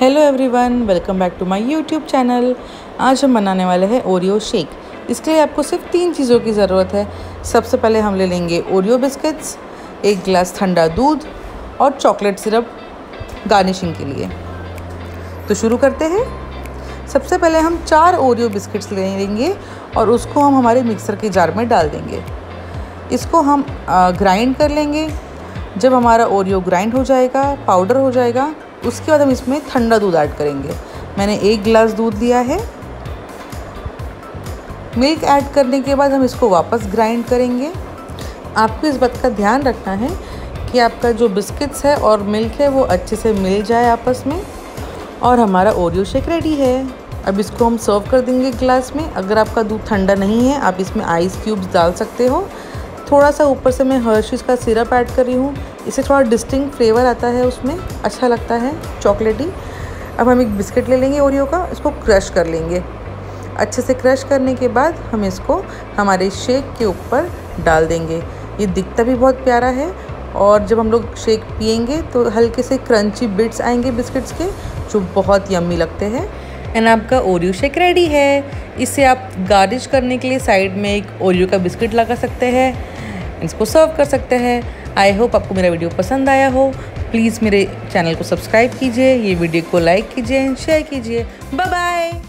Hello everyone welcome back to my YouTube channel आज हम बनाने वाले हैं ओरियो शेक इसके लिए आपको सिर्फ़ तीन चीज़ों की ज़रूरत है। सबसे पहले हम ले लेंगे ओरियो बिस्किट्स एक गिलास ठंडा दूध और चॉकलेट सिरप गार्निशिंग के लिए। तो शुरू करते हैं। सबसे पहले हम चार ओरियो बिस्किट्स ले लेंगे और उसको हम हमारे मिक्सर के जार में डाल देंगे। इसको हम ग्राइंड कर लेंगे। जब हमारा ओरियो ग्राइंड हो जाएगा पाउडर हो जाएगा उसके बाद हम इसमें ठंडा दूध ऐड करेंगे। मैंने एक गिलास दूध दिया है। मिल्क ऐड करने के बाद हम इसको वापस ग्राइंड करेंगे। आपको इस बात का ध्यान रखना है कि आपका जो बिस्किट्स है और मिल्क है, वो अच्छे से मिल जाए आपस में और हमारा ओरियो शेक रेडी है। अब इसको हम सर्व कर देंगे ग्लास में। अगर आपका दूध ठंडा नहीं है, आप इसमें आइस क्यूब्स डाल सकते हो। थोड़ा सा ऊपर से मैं हर्शीज़ का सिरप ऐड कर रही हूँ। इससे थोड़ा डिस्टिंग फ्लेवर आता है उसमें। अच्छा लगता है चॉकलेटी अब हम एक बिस्किट ले लेंगे ओरियो का, इसको क्रश कर लेंगे। अच्छे से क्रश करने के बाद हम इसको हमारे शेक के ऊपर डाल देंगे। ये दिखता भी बहुत प्यारा है और जब हम लोग शेक पियेंगे तो हल्के से क्रंची बिट्स आएँगे बिस्किट्स के, जो बहुत यम्मी लगते हैं। एंड आपका ओरियो शेक रेडी है। इसे आप गार्निश करने के लिए साइड में एक ओरियो का बिस्किट लगा सकते हैं, इसको सर्व कर सकते हैं। आई होप आपको मेरा वीडियो पसंद आया हो। प्लीज़ मेरे चैनल को सब्सक्राइब कीजिए, ये वीडियो को लाइक कीजिए, एंड शेयर कीजिए। Bye bye.